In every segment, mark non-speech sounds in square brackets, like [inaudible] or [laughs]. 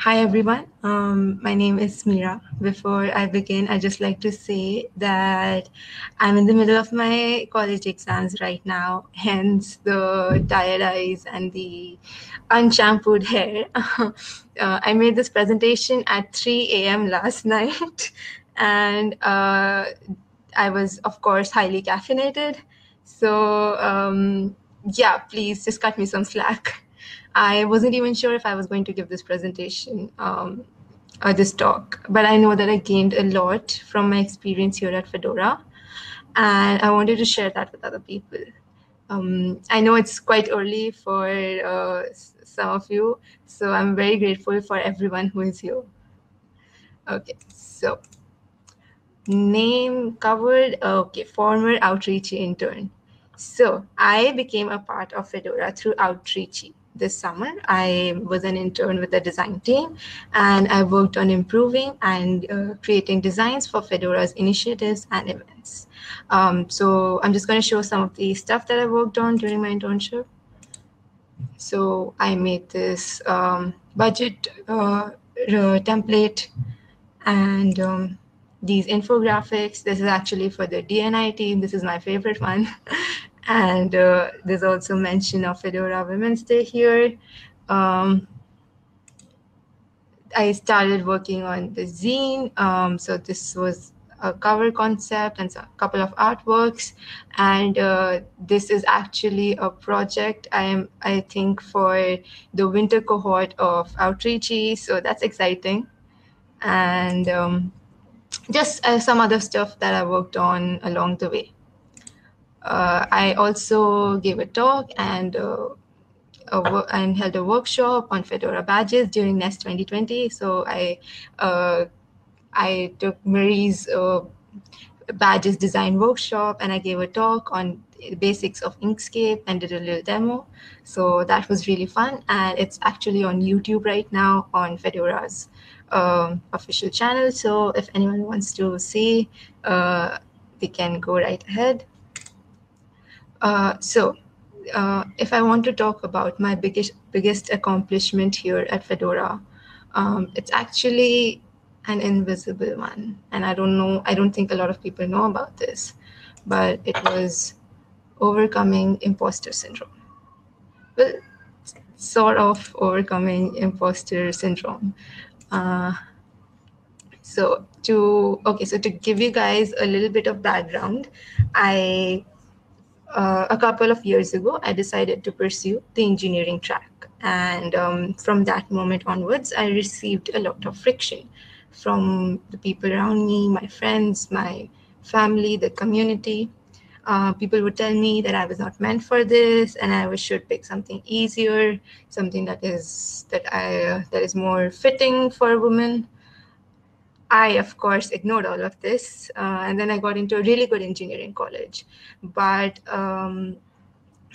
Hi, everyone. Um, my name is Smera. Before I begin, I just like to say that I'm in the middle of my college exams right now, [laughs] hence the tired eyes and the unshampooed hair. [laughs] uh, I made this presentation at 3 a.m. last [laughs] night, and uh, I was, of course, highly caffeinated. So, um, yeah, please just cut me some slack. I wasn't even sure if I was going to give this presentation um, or this talk, but I know that I gained a lot from my experience here at Fedora, and I wanted to share that with other people. Um, I know it's quite early for uh, some of you, so I'm very grateful for everyone who is here. Okay, so name covered, okay, former Outreachy intern. So I became a part of Fedora through Outreachy this summer. I was an intern with the design team and I worked on improving and uh, creating designs for Fedora's initiatives and events. Um, so I'm just going to show some of the stuff that I worked on during my internship. So I made this um, budget uh, template and um, these infographics. This is actually for the D&I team. This is my favorite one. [laughs] And uh, there's also mention of Fedora Women's Day here. Um, I started working on the zine. Um, so this was a cover concept and a couple of artworks. And uh, this is actually a project I am, I think, for the winter cohort of Outreachy. So that's exciting. And um, just uh, some other stuff that I worked on along the way. Uh, I also gave a talk and uh, and held a workshop on Fedora badges during NEST 2020. So I uh, I took Marie's badges design workshop and I gave a talk on the basics of Inkscape and did a little demo. So that was really fun. And it's actually on YouTube right now on Fedora's um, official channel. So if anyone wants to see, uh, they can go right ahead. Uh, so uh, if I want to talk about my biggest biggest accomplishment here at Fedora, um, it's actually an invisible one, and I don't know. I don't think a lot of people know about this, but it was overcoming imposter syndrome. Well, sort of overcoming imposter syndrome. Uh, so to okay, so to give you guys a little bit of background, I uh, a couple of years ago, I decided to pursue the engineering track. And um, from that moment onwards, I received a lot of friction from the people around me, my friends, my family, the community. Uh, people would tell me that I was not meant for this, and I should pick something easier, something that is that I uh, that is more fitting for a woman. I, of course, ignored all of this. Uh, and then I got into a really good engineering college. But um,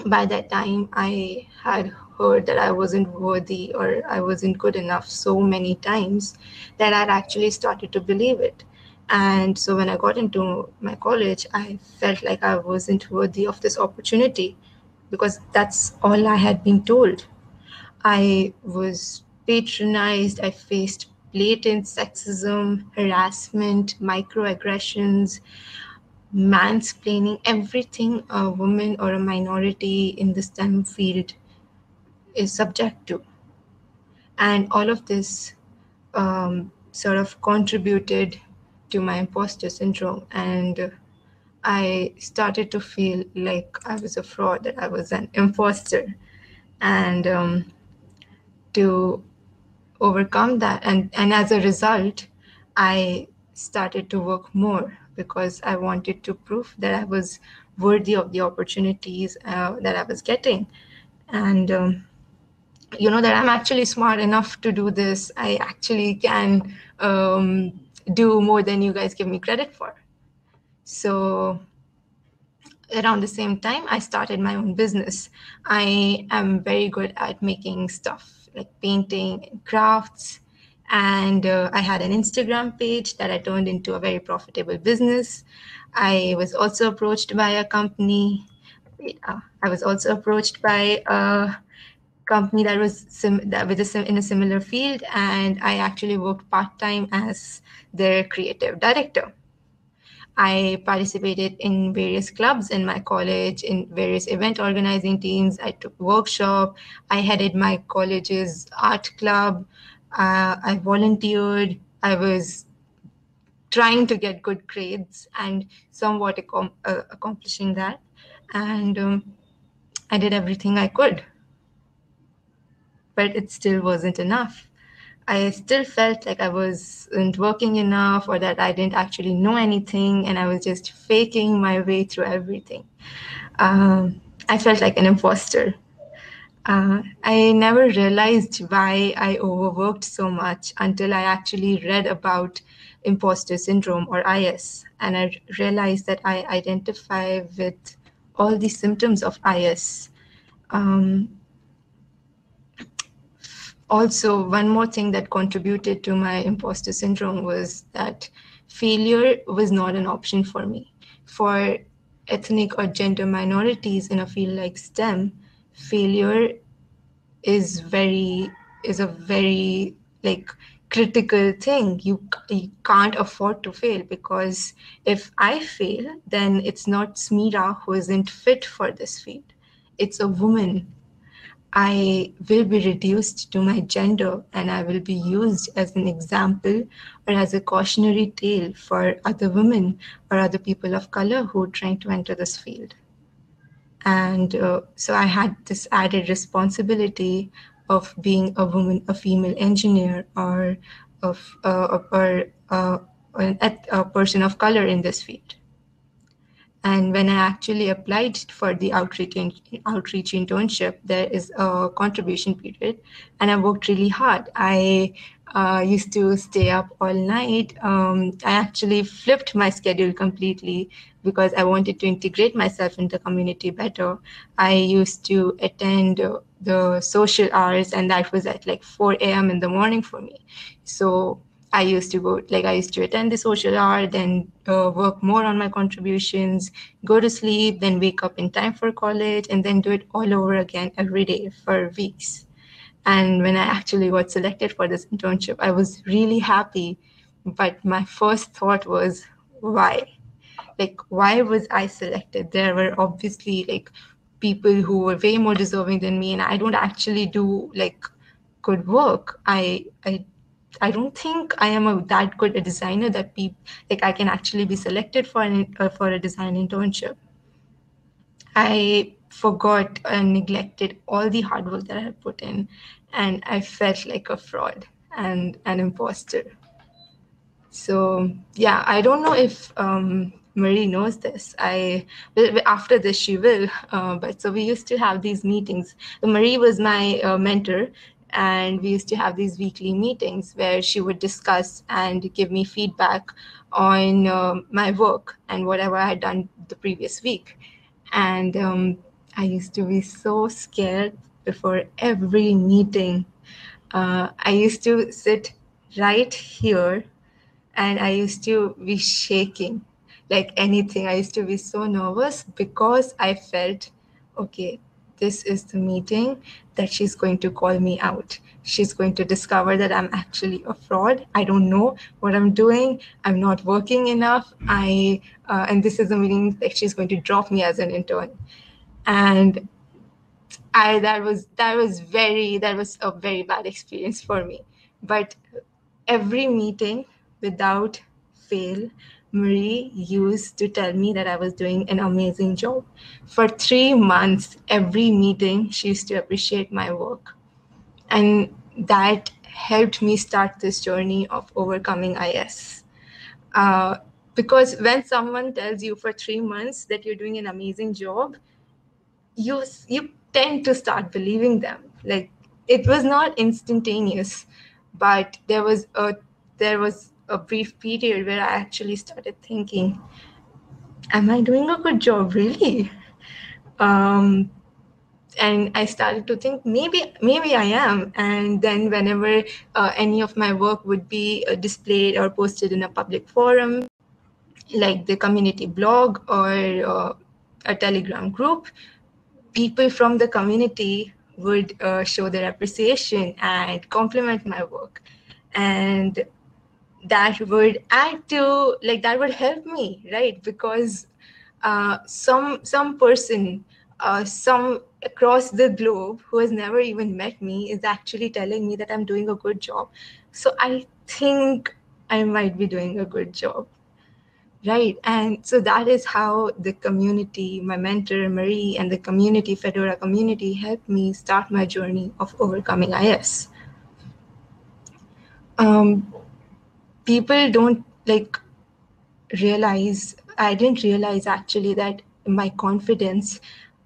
by that time, I had heard that I wasn't worthy or I wasn't good enough so many times that I'd actually started to believe it. And so when I got into my college, I felt like I wasn't worthy of this opportunity because that's all I had been told. I was patronized, I faced blatant sexism, harassment, microaggressions, mansplaining, everything a woman or a minority in the STEM field is subject to. And all of this um, sort of contributed to my imposter syndrome. And I started to feel like I was a fraud, that I was an imposter. And um, to overcome that. And and as a result i started to work more because i wanted to prove that i was worthy of the opportunities uh, that i was getting. And um, you know that i'm actually smart enough to do this. I actually can um, do more than you guys give me credit for. So around the same time i started my own business. I am very good at making stuff like painting and crafts. And uh, I had an Instagram page that I turned into a very profitable business. I was also approached by a company. Uh, I was also approached by a company that was sim- that with a sim- in a similar field, and I actually worked part time as their creative director. I participated in various clubs in my college, in various event organizing teams. I took workshop. I headed my college's art club. Uh, I volunteered. I was trying to get good grades and somewhat ac- uh, accomplishing that. And um, I did everything I could. But it still wasn't enough. I still felt like I wasn't working enough or that I didn't actually know anything and I was just faking my way through everything. Um, I felt like an imposter. Uh, I never realized why I overworked so much until I actually read about imposter syndrome or IS. And I realized that I identify with all the symptoms of IS. Um, also, one more thing that contributed to my imposter syndrome was that failure was not an option for me. For ethnic or gender minorities in a field like STEM, failure is very is a very like critical thing you you can't afford to fail because if i fail then it's not Smera who isn't fit for this field it's a woman I will be reduced to my gender and I will be used as an example or as a cautionary tale for other women or other people of color who are trying to enter this field. And uh, so I had this added responsibility of being a woman, a female engineer, or of uh, or uh, an, a person of color in this field. And when I actually applied for the outreach, outreach internship, there is a contribution period, and I worked really hard. I uh, used to stay up all night. Um, I actually flipped my schedule completely because I wanted to integrate myself in the community better. I used to attend the social hours, and that was at like 4 a.m. in the morning for me. So I used to go, like, I used to attend the social hour, then uh, work more on my contributions, go to sleep, then wake up in time for college, and then do it all over again every day for weeks. And when I actually got selected for this internship, I was really happy. But my first thought was, why? Like, why was I selected? There were obviously like people who were way more deserving than me, and I don't actually do like good work. I I I don't think I am a, that good a designer that people like I can actually be selected for an uh, for a design internship. I forgot and neglected all the hard work that I had put in, and I felt like a fraud and an imposter. So yeah, I don't know if um, Marie knows this. I after this she will. Uh, but so we used to have these meetings. Marie was my uh, mentor, and we used to have these weekly meetings where she would discuss and give me feedback on uh, my work and whatever I had done the previous week. And um, I used to be so scared before every meeting. Uh, I used to sit right here and I used to be shaking like anything. I used to be so nervous because I felt, okay, this is the meeting that she's going to call me out. She's going to discover that I'm actually a fraud. I don't know what I'm doing. I'm not working enough. I uh, and this is the meeting that she's going to drop me as an intern. And I that was that was very that was a very bad experience for me. But every meeting without fail Marie used to tell me that I was doing an amazing job. For three months, every meeting, she used to appreciate my work. And that helped me start this journey of overcoming IS. Uh, because when someone tells you for three months that you're doing an amazing job, you you tend to start believing them. Like it was not instantaneous, but there was a there was a brief period where I actually started thinking, am I doing a good job really? Um, and I started to think maybe maybe I am. And then whenever uh, any of my work would be uh, displayed or posted in a public forum, like the community blog or uh, a Telegram group, people from the community would uh, show their appreciation and compliment my work and that would add to like that would help me right? Because uh, some some person uh, some across the globe who has never even met me is actually telling me that i'm doing a good job. So i think i might be doing a good job right? And so that is how the community my mentor marie and the community fedora community helped me start my journey of overcoming is um, people don't like realize i didn't realize actually that my confidence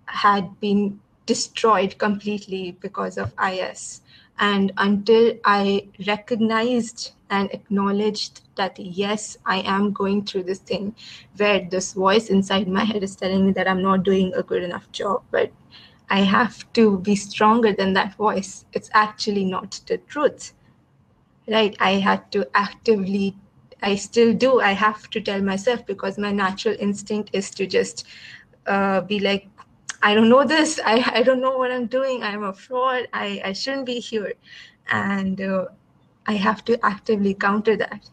had been destroyed completely because of is and until i recognized and acknowledged that yes i am going through this thing where this voice inside my head is telling me that i'm not doing a good enough job but i have to be stronger than that voice it's actually not the truth right i had to actively i still do i have to tell myself because my natural instinct is to just uh, be like i don't know this I, I don't know what i'm doing i'm a fraud i, I shouldn't be here. And uh, i have to actively counter that.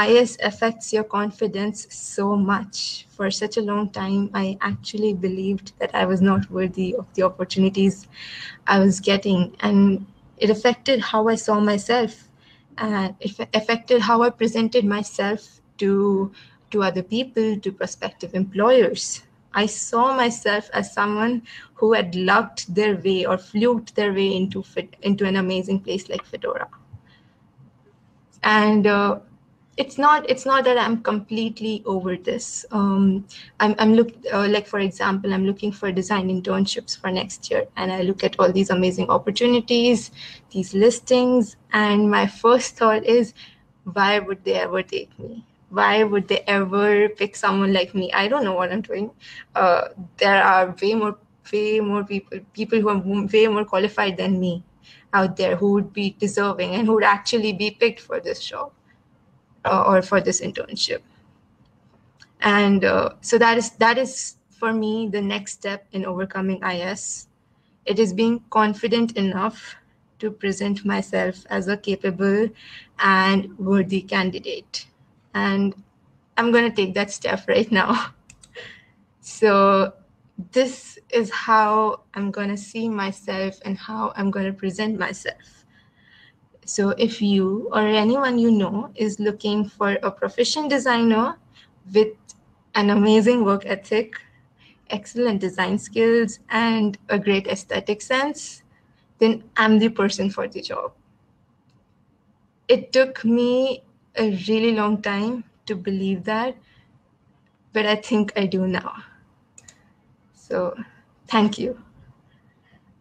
Is affects your confidence so much. For such a long time i actually believed that i was not worthy of the opportunities i was getting. And it affected how i saw myself and it affected how I presented myself to to other people, to prospective employers. I saw myself as someone who had lucked their way or fluked their way into fit, into an amazing place like Fedora. And uh, it's not it's not that i'm completely over this. Um, i'm, I'm look uh, like for example i'm looking for design internships for next year and i look at all these amazing opportunities these listings and my first thought is why would they ever take me? Why would they ever pick someone like me? I don't know what i'm doing. Uh, there are way more way more people people who are way more qualified than me out there who would be deserving and who would actually be picked for this job uh, or for this internship. And uh, so that is that is for me the next step in overcoming is it is being confident enough to present myself as a capable and worthy candidate. And i'm going to take that step right now. [laughs] So this is how i'm going to see myself and how i'm going to present myself so if you or anyone you know is looking for a proficient designer with an amazing work ethic, excellent design skills, and a great aesthetic sense, then I'm the person for the job. It took me a really long time to believe that, but I think I do now. So thank you.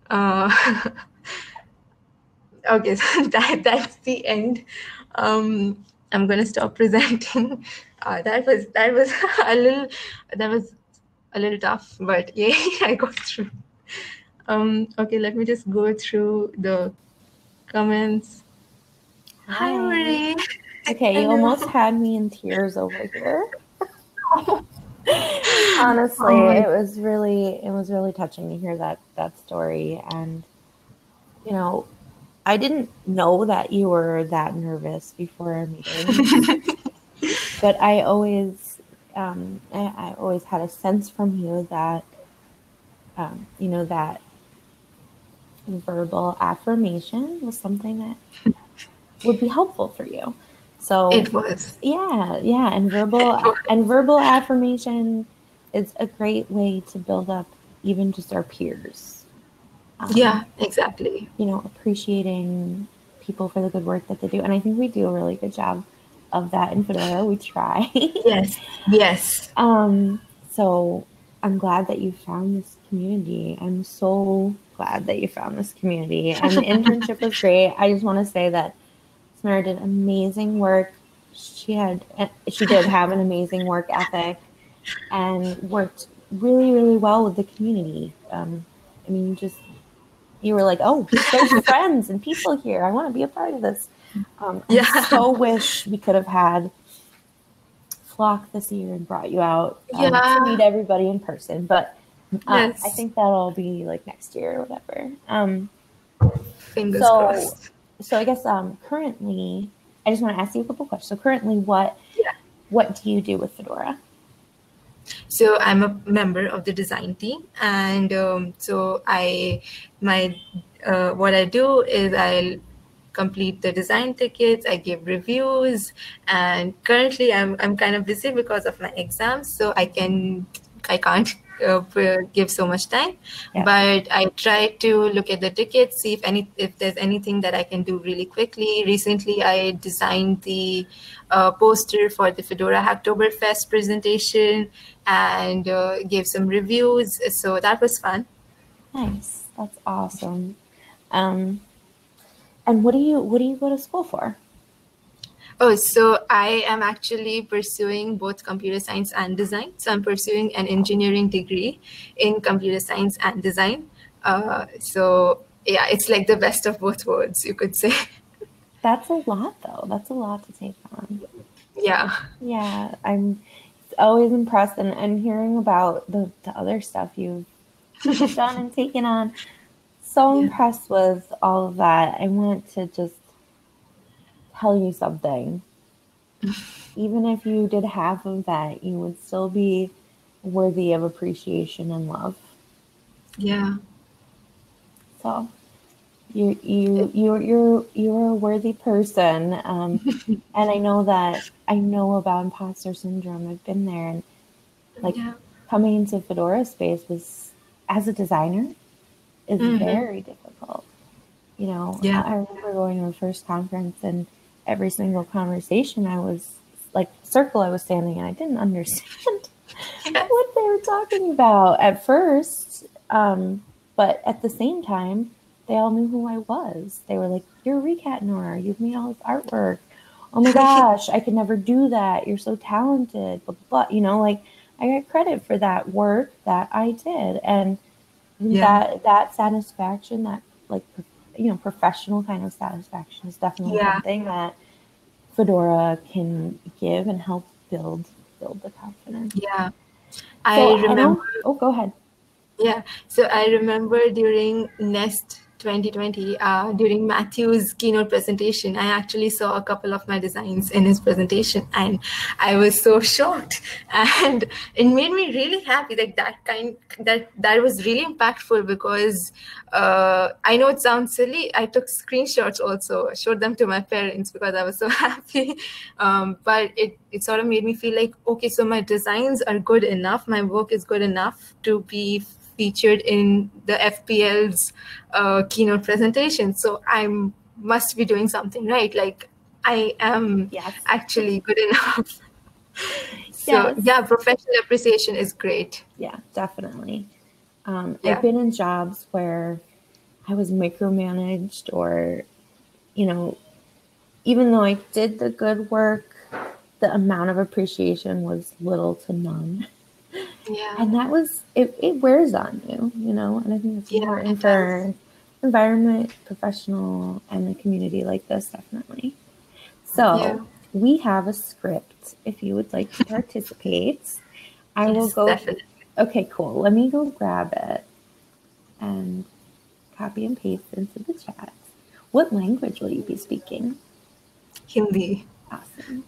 Uh, [laughs] okay [laughs] so that that's the end. Um i'm gonna stop [laughs] presenting. Uh, that was that was [laughs] a little that was a little tough but yeah i got through. Um okay let me just go through the comments. Hi, hi. Marie. okay you almost had me in tears over here. Honestly oh it was really it was really touching to hear that that story. And you know I didn't know that you were that nervous before our meeting, [laughs] but I always, um, I, I, always had a sense from you that, um, you know, that verbal affirmation was something that [laughs] would be helpful for you. So it was, yeah, yeah, and verbal and verbal affirmation is a great way to build up even just our peers um, yeah, exactly. You know, appreciating people for the good work that they do. And I think we do a really good job of that in Fedora. We try. [laughs] yes. Yes. Um, so I'm glad that you found this community. I'm so glad that you found this community. And the internship was great. I just want to say that Smera did amazing work. She had she did have an amazing work ethic and worked really, really well with the community. Um, I mean, just you were like, oh, there's [laughs] friends and people here. I want to be a part of this. Um, yeah. I so wish we could have had Flock this year and brought you out um, yeah. to meet everybody in person. But Uh, Yes. I think that'll be like next year or whatever. Um, Fingers So- crossed. so I guess um, currently, I just want to ask you a couple questions. So currently, what Yeah. what do you do with Fedora? So I'm a member of the design team, and um, so I my uh, what I do is I'll complete the design tickets. I give reviews, and currently I'm I'm kind of busy because of my exams, so I can I can't uh, give so much time. Yeah. But I try to look at the tickets, see if any if there's anything that I can do really quickly. Recently, I designed the uh, poster for the Fedora Hacktoberfest presentation and uh, gave some reviews. So that was fun. Nice, that's awesome. Um, and what do you what do you go to school for? Oh, so I am actually pursuing both computer science and design. So I'm pursuing an engineering degree in computer science and design. Uh, so yeah, it's like the best of both worlds, you could say. [laughs] That's a lot, though. That's a lot to take on. yeah. Yeah, I'm always impressed, and, and hearing about the, the other stuff you've [laughs] done and taken on. So Yeah. impressed with all of that. I want to just tell you something. [laughs] Even if you did half of that, you would still be worthy of appreciation and love. Yeah. So you you you're you're you're a worthy person. Um, [laughs] and I know that I know about imposter syndrome. I've been there and like yeah. coming into Fedora space was as a designer is Mhm. very difficult. You know, Yeah. I remember going to a first conference and every single conversation I was like circle I was standing in, I didn't understand what they were talking about at first. Um, but at the same time, they all knew who I was. They were like, You're riecatnor, you've made all this artwork. Oh my [laughs] gosh, I could never do that. You're so talented. Blah, blah, blah. You know, like I got credit for that work that I did. And Yeah. that that satisfaction, that like you know, professional kind of satisfaction is definitely Yeah. something that Fedora can give and help build build the confidence. Yeah. I remember. know- oh, go ahead. Yeah. So I remember during Nest 2020, uh, during Matthew's keynote presentation, I actually saw a couple of my designs in his presentation, and I was so shocked, [laughs] and it made me really happy. Like that kind, that that was really impactful because uh, I know it sounds silly. I took screenshots also, showed them to my parents because I was so [laughs] happy. Um, but it it sort of made me feel like okay, so my designs are good enough, my work is good enough to be featured in the FPL's uh, keynote presentation. So I must be doing something right. Like I am Yes. actually good [laughs] enough. so Yes. yeah, professional appreciation is great. Yeah, definitely. Um, Yeah. I've been in jobs where I was micromanaged, or, you know, even though I did the good work, the amount of appreciation was little to none. [laughs] Yeah. And that was, it, it wears on you, you know, and I think it's Yeah, important it for environment, professional, and a community like this, definitely. So, Yeah. we have a script if you would like to [laughs] participate. I will go definitely. Okay, cool. Let me go grab it and copy and paste into the chat. What language will you be speaking? Hindi. Awesome.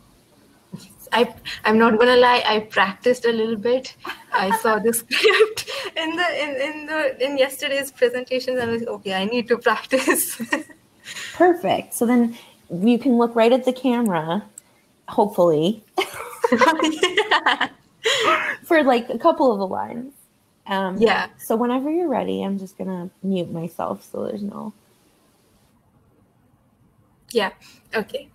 I I'm not gonna lie. I practiced a little bit. I saw the [laughs] script in the in, in the in yesterday's presentations. I was okay. I need to practice. [laughs] Perfect. So then you can look right at the camera, hopefully, [laughs] for like a couple of the lines. Um, yeah. So whenever you're ready, I'm just gonna mute myself so there's no. Yeah. Okay.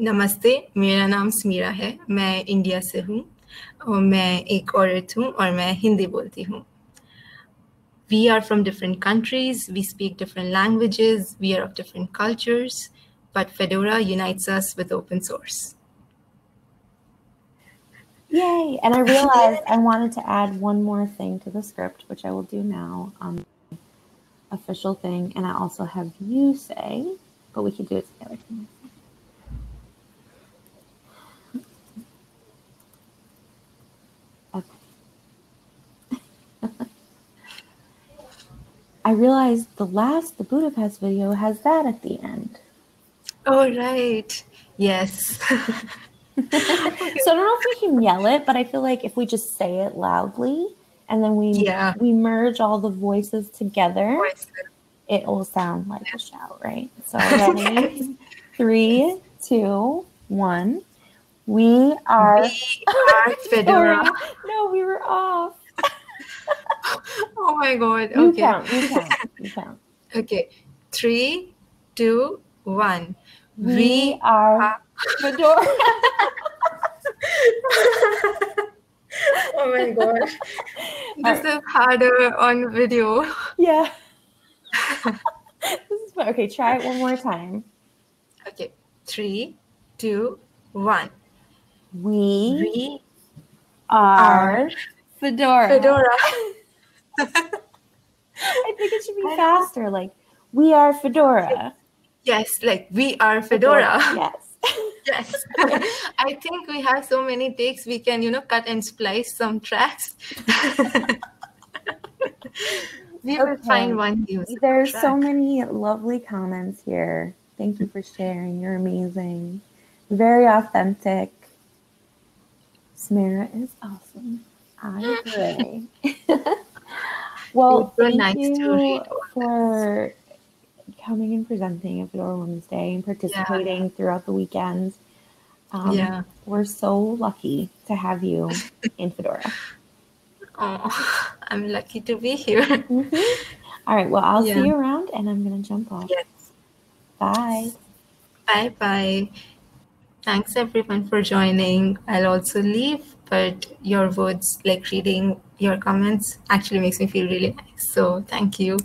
नमस्ते मेरा नाम स्मीरा है मैं India से हूँ और मैं एक औरत हूँ और मैं हिंदी बोलती हूँ We are from different countries, we speak different languages, we are of different cultures, but Fedora unites us with open source. Yay! And I realized I wanted to add one more thing to the script, which I will do now. Um, official thing, and I also have you say, but we could do it together. I realized the last, the Budapest video has that at the end. Oh, right. Yes. [laughs] So I don't know if we can yell it, but I feel like if we just say it loudly and then we Yeah. we merge all the voices together, Voice. it will sound like a shout, right? So [laughs] ready? Three, two, one. We are We are [laughs] Fedora. No, we were off. [laughs] Oh my god. You Okay. count, you count, you [laughs] count. Okay. Three, two, one. We, We are are- [laughs] Fedora. Oh my god. This is harder on video. yeah. this is fun. Okay, try it one more time. Okay. Three, two, one. We, We are, are Fedora. Fedora. I think it should be faster. Like, we are Fedora. Yes, like we are Fedora. Yes. [laughs] Yes. [laughs] I think we have so many takes we can, you know, cut and splice some tracks. [laughs] we will find one useful There's so track. many lovely comments here. Thank you for sharing. You're amazing. Very authentic. Smera is awesome. I agree. Well, thank nice to you for coming and presenting at Fedora Women's Day and participating throughout the weekends. Um, Yeah. We're so lucky to have you [laughs] in Fedora. Oh, [laughs] I'm lucky to be here. Mhm. All right. Well, I'll Yeah. see you around and I'm going to jump off. Yes. Bye. Bye bye. Thanks everyone for joining. I'll also leave, but your words, like reading your comments, actually makes me feel really nice. So thank you.